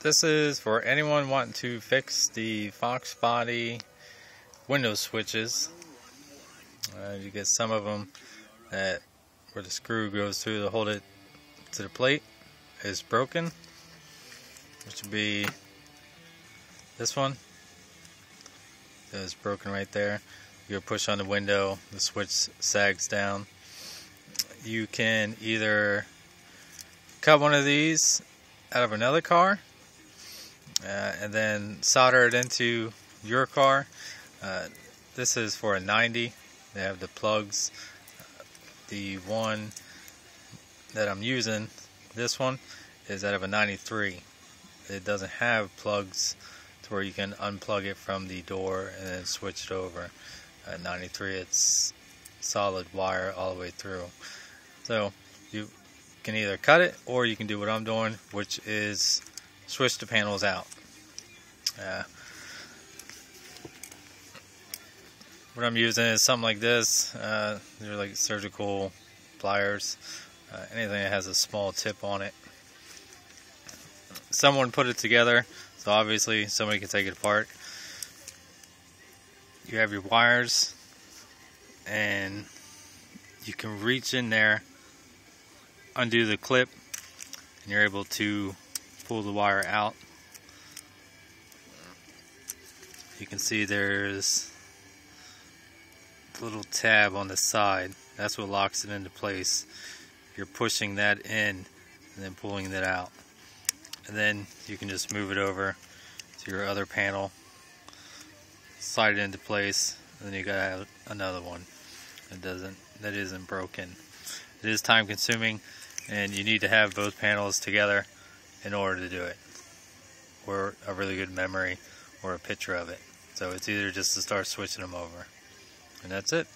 this is for anyone wanting to fix the Fox body window switches. Uh, you get some of them that where the screw goes through to hold it to the plate is broken, which would be this one. Is broken right there. You push on the window, the switch sags down. You can either cut one of these out of another car uh, and then solder it into your car. Uh, this is for a 90. They have the plugs. the one that I'm using, this one, is out of a 93. It doesn't have plugs to where you can unplug it from the door and then switch it over. At 93, it's solid wire all the way through. So you can either cut it or you can do what I'm doing, which is switch the panels out. Uh, what I'm using is something like this. Uh, they're like surgical pliers. Uh, anything that has a small tip on it. Someone put it together, so obviously somebody can take it apart. You have your wires, and you can reach in there, undo the clip, and you're able to pull the wire out. You can see there's a little tab on the side. That's what locks it into place. You're pushing that in and then pulling that out. And then you can just move it over to your other panel, slide it into place, and then you got another one that doesn't that isn't broken. It is time consuming and you need to have both panels together in order to do it or a really good memory or a picture of it. So it's either just to start switching them over. And that's it.